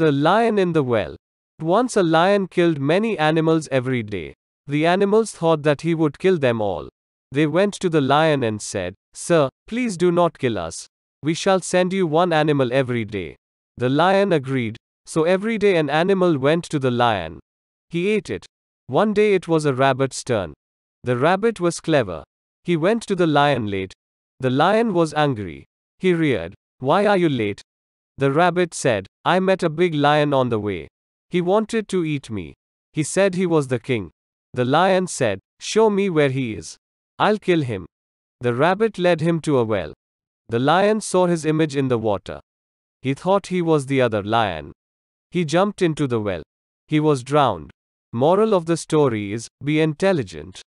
The lion in the well. Once a lion killed many animals every day. The animals thought that he would kill them all. They went to the lion and said, Sir, please do not kill us. We shall send you one animal every day. The lion agreed, so every day an animal went to the lion. He ate it. One day it was a rabbit's turn. The rabbit was clever. He went to the lion late. The lion was angry. He reared, Why are you late? The rabbit said, I met a big lion on the way. He wanted to eat me. He said he was the king. The lion said, Show me where he is. I'll kill him. The rabbit led him to a well. The lion saw his image in the water. He thought he was the other lion. He jumped into the well. He was drowned. Moral of the story is be intelligent.